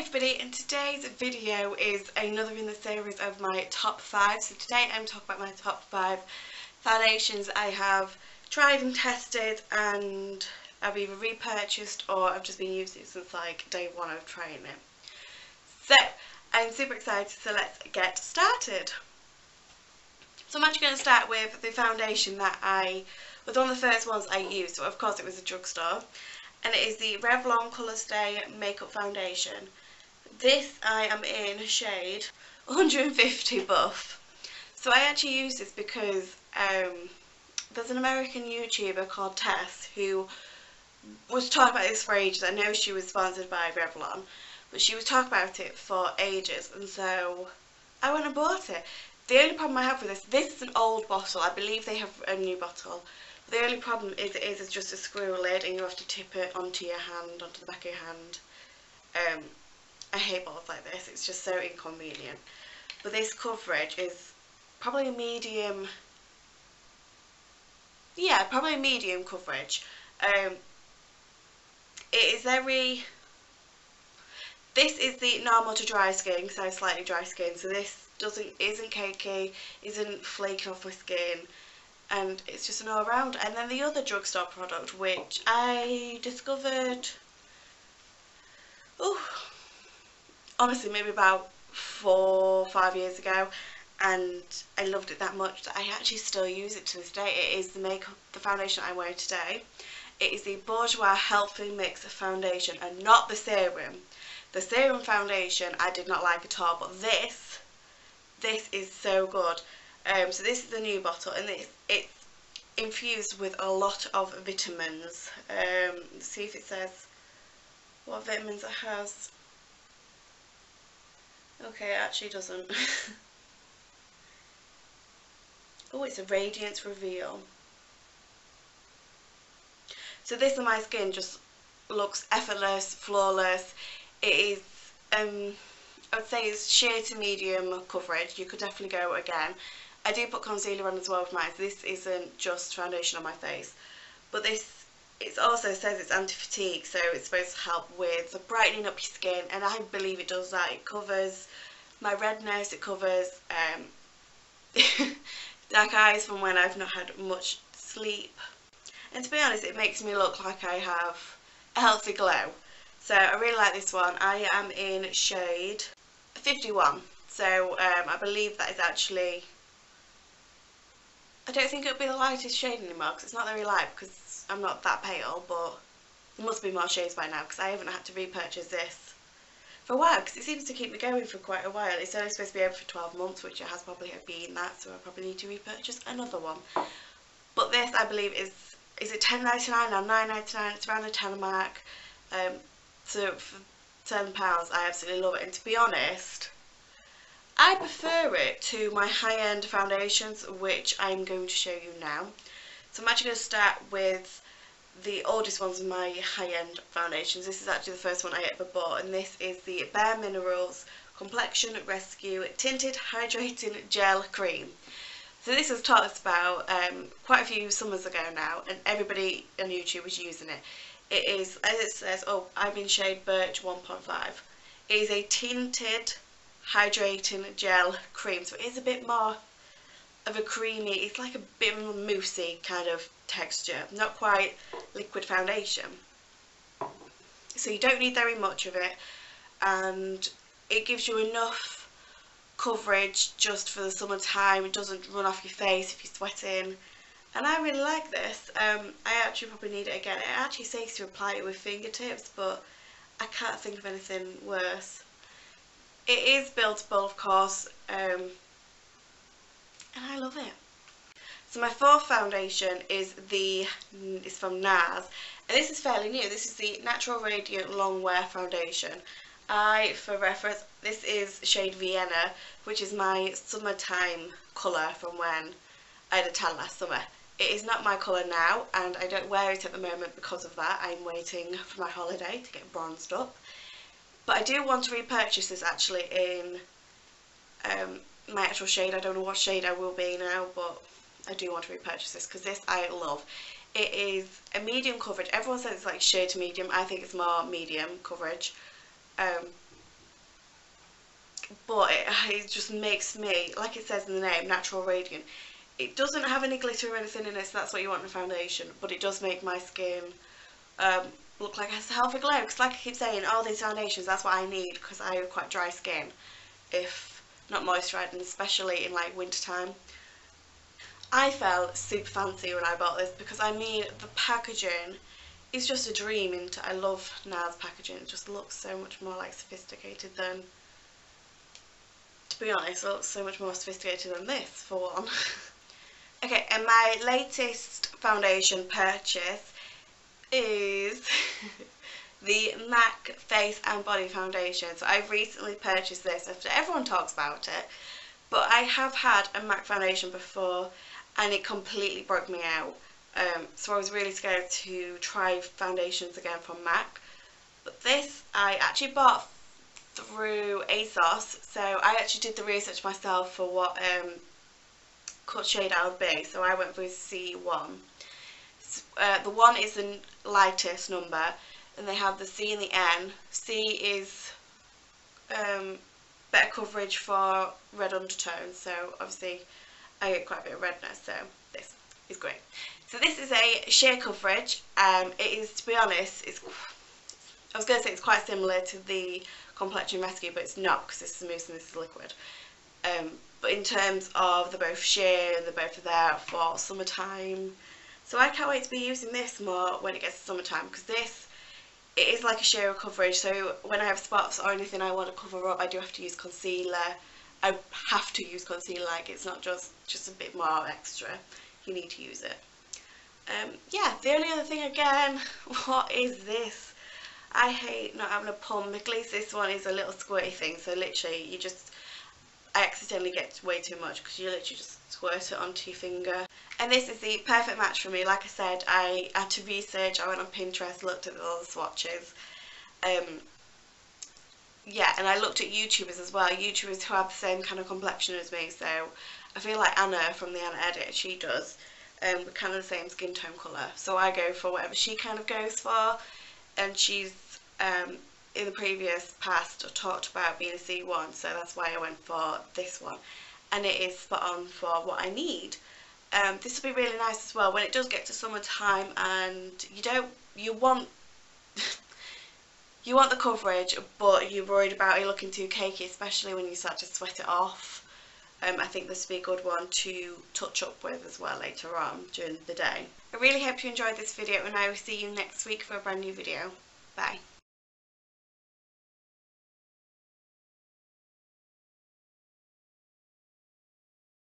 everybody and today's video is another in the series of my top 5 so today I'm talking about my top 5 foundations I have tried and tested and I've either repurchased or I've just been using since like day one of trying it. So I'm super excited so let's get started. So I'm actually going to start with the foundation that I was one of the first ones I used. So of course it was a drugstore and it is the Revlon Colorstay Makeup Foundation. This I am in shade 150 Buff. So I actually use this because um, there's an American YouTuber called Tess who was talking about this for ages. I know she was sponsored by Revlon, but she was talking about it for ages and so I went and bought it. The only problem I have with this, this is an old bottle. I believe they have a new bottle. The only problem is it is it's just a screw lid and you have to tip it onto your hand, onto the back of your hand. Um, I hate bottles like this, it's just so inconvenient. But this coverage is probably medium, yeah, probably medium coverage. Um, it is very, this is the normal to dry skin, so slightly dry skin, so this doesn't isn't cakey, isn't flaking off my skin and it's just an all-round and then the other drugstore product which I discovered oh honestly maybe about four five years ago and I loved it that much that I actually still use it to this day it is the makeup the foundation I wear today it is the Bourjois Healthy Mix foundation and not the serum the serum foundation I did not like at all but this this is so good um, so this is the new bottle and it's, it's infused with a lot of vitamins. Um, see if it says what vitamins it has. Okay, it actually doesn't. oh, it's a Radiance Reveal. So this on my skin just looks effortless, flawless. It is, um, I would say it's sheer to medium coverage. You could definitely go again. I do put concealer on as well with mine, so this isn't just foundation on my face. But this, it also says it's anti-fatigue, so it's supposed to help with the brightening up your skin, and I believe it does that. It covers my redness, it covers um, dark eyes from when I've not had much sleep. And to be honest, it makes me look like I have a healthy glow. So I really like this one. I am in shade 51. So um, I believe that is actually I don't think it'll be the lightest shade anymore because it's not very light because I'm not that pale but there must be more shades by now because I haven't had to repurchase this for a while because it seems to keep me going for quite a while. It's only supposed to be over for 12 months which it has probably been that so I probably need to repurchase another one. But this I believe is, is it 10 99 or 9 99 it's around the 10 mark. Um, so for £10 I absolutely love it and to be honest I prefer it to my high-end foundations, which I'm going to show you now. So I'm actually going to start with the oldest ones of my high-end foundations. This is actually the first one I ever bought, and this is the Bare Minerals Complexion Rescue Tinted Hydrating Gel Cream. So this was taught us about um, quite a few summers ago now, and everybody on YouTube was using it. It is, as it says, oh, I'm in shade Birch 1.5. It is a tinted hydrating gel cream. So it is a bit more of a creamy, it's like a bit moussey kind of texture. Not quite liquid foundation. So you don't need very much of it and it gives you enough coverage just for the summertime. It doesn't run off your face if you're sweating. And I really like this. Um, I actually probably need it again. It actually says to apply it with fingertips, but I can't think of anything worse. It is buildable of course um, and I love it. So my fourth foundation is the is from NARS and this is fairly new. This is the Natural Radiant Long Wear Foundation. I, for reference, this is shade Vienna, which is my summertime colour from when I had a tan last summer. It is not my colour now and I don't wear it at the moment because of that. I'm waiting for my holiday to get bronzed up. But I do want to repurchase this actually in my actual shade. I don't know what shade I will be now, but I do want to repurchase this because this I love. It is a medium coverage. Everyone says it's like shade to medium. I think it's more medium coverage. Um, but it, it just makes me, like it says in the name, natural radiant. It doesn't have any glitter or anything in it, so that's what you want in a foundation, but it does make my skin um, look like it has a healthy glow. Because like I keep saying, all these foundations, that's what I need, because I have quite dry skin, if not moisturised, and especially in like winter time. I felt super fancy when I bought this, because I mean, the packaging is just a dream, and I love NARS packaging, it just looks so much more like sophisticated than to be honest, it looks so much more sophisticated than this, for one. okay, and my latest foundation purchase is the MAC Face and Body Foundation. So I've recently purchased this after everyone talks about it. But I have had a MAC foundation before and it completely broke me out. Um, so I was really scared to try foundations again from MAC. But this I actually bought through ASOS. So I actually did the research myself for what um, cut shade I would be. So I went for C1. Uh, the 1 is the lightest number and they have the C and the N. C is um, better coverage for red undertones so obviously I get quite a bit of redness so this is great. So this is a sheer coverage. Um, it is, to be honest, it's I was going to say it's quite similar to the Complexion Rescue, but it's not because this is mousse and this is liquid. Um, but in terms of the both sheer and the both there for summertime. So I can't wait to be using this more when it gets to summertime because this, it is like a sheer coverage. So when I have spots or anything I want to cover up, I do have to use concealer. I have to use concealer, like it's not just, just a bit more extra. You need to use it. Um, yeah, the only other thing again, what is this? I hate not having a pump. At least this one is a little squirty thing. So literally you just, I accidentally get way too much because you literally just squirt it onto your finger. And this is the perfect match for me. Like I said, I had to research. I went on Pinterest, looked at all the swatches. Um, yeah, and I looked at YouTubers as well. YouTubers who have the same kind of complexion as me. So I feel like Anna from the Anna Edit, she does. Um, kind of the same skin tone colour. So I go for whatever she kind of goes for and she's um, in the previous past talked about being a C1 so that's why I went for this one and it is spot on for what I need. Um, this will be really nice as well when it does get to summertime and you don't, you want, you want the coverage but you're worried about it looking too cakey especially when you start to sweat it off. Um, I think this would be a good one to touch up with as well later on during the day. I really hope you enjoyed this video and I will see you next week for a brand new video. Bye.